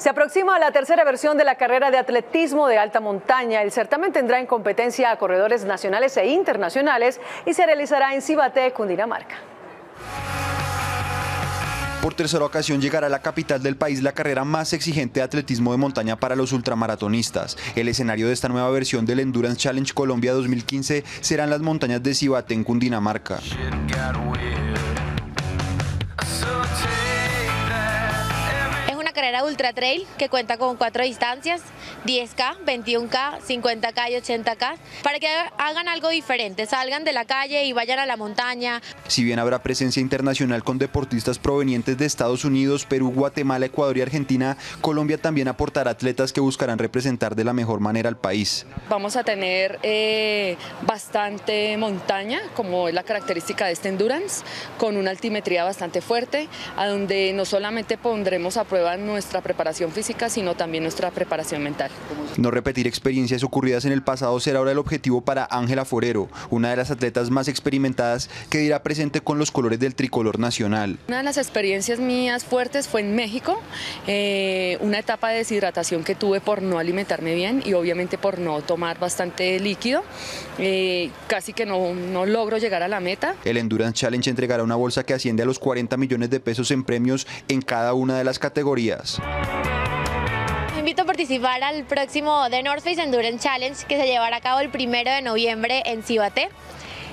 Se aproxima la tercera versión de la carrera de atletismo de alta montaña. El certamen tendrá en competencia a corredores nacionales e internacionales y se realizará en Cibate, Cundinamarca. Por tercera ocasión llegará a la capital del país la carrera más exigente de atletismo de montaña para los ultramaratonistas. El escenario de esta nueva versión del Endurance Challenge Colombia 2015 serán las montañas de Cibate en Cundinamarca. Carrera ultra trail que cuenta con cuatro distancias, 10K, 21K, 50K y 80K, para que hagan algo diferente, salgan de la calle y vayan a la montaña. Si bien habrá presencia internacional con deportistas provenientes de Estados Unidos, Perú, Guatemala, Ecuador y Argentina, Colombia también aportará atletas que buscarán representar de la mejor manera al país. Vamos a tener eh, bastante montaña, como es la característica de este endurance, con una altimetría bastante fuerte, a donde no solamente pondremos a prueba nuestra preparación física, sino también nuestra preparación mental. No repetir experiencias ocurridas en el pasado será ahora el objetivo para Ángela Forero, una de las atletas más experimentadas que dirá presente con los colores del tricolor nacional. Una de las experiencias mías fuertes fue en México, eh, una etapa de deshidratación que tuve por no alimentarme bien y obviamente por no tomar bastante líquido, eh, casi que no, no logro llegar a la meta. El Endurance Challenge entregará una bolsa que asciende a los 40 millones de pesos en premios en cada una de las categorías invito a participar al próximo The North Face Endurance Challenge que se llevará a cabo el primero de noviembre en Cibate.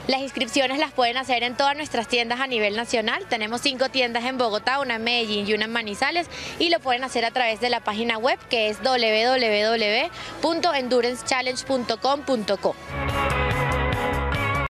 Las inscripciones las pueden hacer en todas nuestras tiendas a nivel nacional. Tenemos cinco tiendas en Bogotá, una en Medellín y una en Manizales y lo pueden hacer a través de la página web que es www.endurancechallenge.com.co.